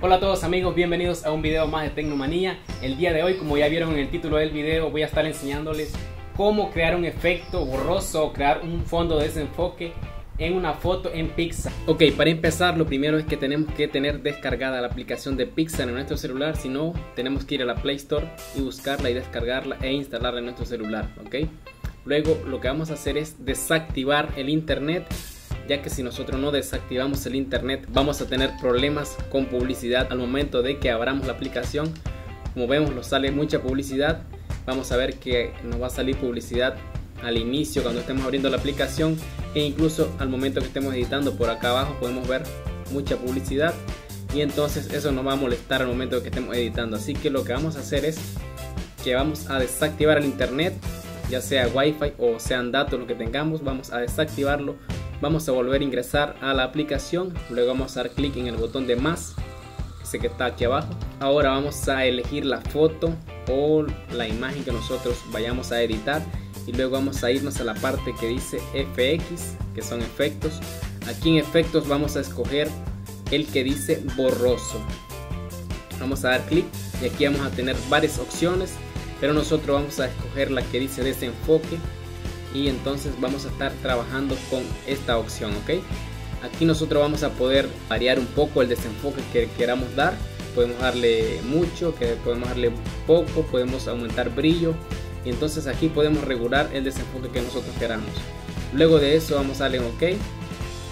Hola a todos amigos, bienvenidos a un video más de Tecnomanía. El día de hoy, como ya vieron en el título del video, voy a estar enseñándoles cómo crear un efecto borroso o crear un fondo de desenfoque en una foto en Pixar. Ok, para empezar lo primero es que tenemos que tener descargada la aplicación de Pixar en nuestro celular, si no tenemos que ir a la Play Store y buscarla y descargarla e instalarla en nuestro celular, ok. Luego lo que vamos a hacer es desactivar el internet ya que si nosotros no desactivamos el internet vamos a tener problemas con publicidad al momento de que abramos la aplicación. Como vemos nos sale mucha publicidad. Vamos a ver que nos va a salir publicidad al inicio cuando estemos abriendo la aplicación e incluso al momento que estemos editando por acá abajo podemos ver mucha publicidad. Y entonces eso nos va a molestar al momento que estemos editando. Así que lo que vamos a hacer es que vamos a desactivar el internet ya sea wifi o sean datos lo que tengamos vamos a desactivarlo vamos a volver a ingresar a la aplicación. Luego vamos a dar clic en el botón de más ese que está aquí abajo. Ahora vamos a elegir la foto o la imagen que nosotros vayamos a editar. Y luego vamos a irnos a la parte que dice FX que son efectos. Aquí en efectos vamos a escoger el que dice borroso. Vamos a dar clic y aquí vamos a tener varias opciones pero nosotros vamos a escoger la que dice desenfoque y entonces vamos a estar trabajando con esta opción ok aquí nosotros vamos a poder variar un poco el desenfoque que queramos dar. Podemos darle mucho que podemos darle poco podemos aumentar brillo. Y entonces aquí podemos regular el desenfoque que nosotros queramos. Luego de eso vamos a darle en ok.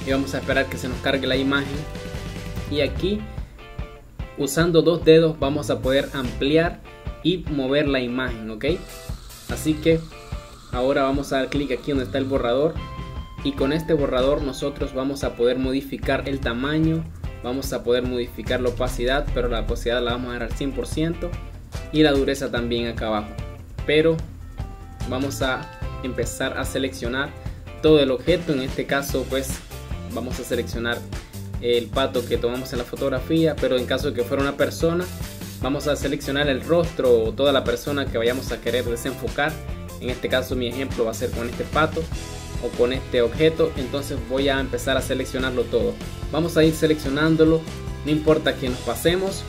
Y vamos a esperar que se nos cargue la imagen. Y aquí usando dos dedos vamos a poder ampliar y mover la imagen ok así que ahora vamos a dar clic aquí donde está el borrador. Y con este borrador nosotros vamos a poder modificar el tamaño. Vamos a poder modificar la opacidad pero la opacidad la vamos a dar al 100% y la dureza también acá abajo. Pero vamos a empezar a seleccionar todo el objeto. En este caso pues vamos a seleccionar el pato que tomamos en la fotografía. Pero en caso de que fuera una persona vamos a seleccionar el rostro o toda la persona que vayamos a querer desenfocar en este caso mi ejemplo va a ser con este pato o con este objeto. Entonces voy a empezar a seleccionarlo todo. Vamos a ir seleccionándolo. No importa que nos pasemos.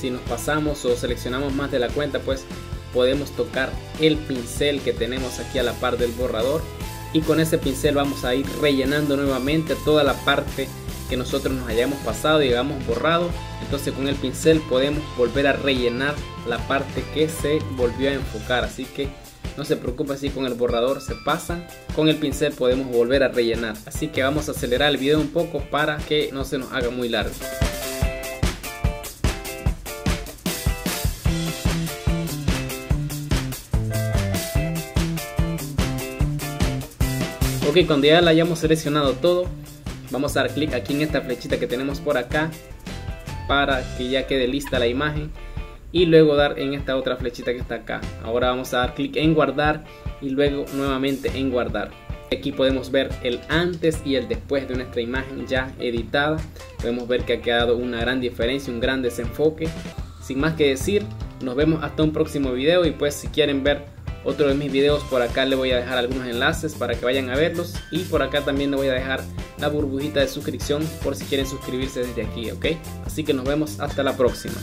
Si nos pasamos o seleccionamos más de la cuenta pues podemos tocar el pincel que tenemos aquí a la par del borrador. Y con ese pincel vamos a ir rellenando nuevamente toda la parte que nosotros nos hayamos pasado y hayamos borrado. Entonces con el pincel podemos volver a rellenar la parte que se volvió a enfocar. Así que no se preocupe si con el borrador se pasan. Con el pincel podemos volver a rellenar. Así que vamos a acelerar el video un poco para que no se nos haga muy largo. Ok, cuando ya la hayamos seleccionado todo, vamos a dar clic aquí en esta flechita que tenemos por acá para que ya quede lista la imagen y luego dar en esta otra flechita que está acá. Ahora vamos a dar clic en guardar y luego nuevamente en guardar. Aquí podemos ver el antes y el después de nuestra imagen ya editada. Podemos ver que ha quedado una gran diferencia, un gran desenfoque. Sin más que decir, nos vemos hasta un próximo video y pues si quieren ver otro de mis videos por acá le voy a dejar algunos enlaces para que vayan a verlos y por acá también le voy a dejar la burbujita de suscripción por si quieren suscribirse desde aquí, ¿ok? Así que nos vemos hasta la próxima.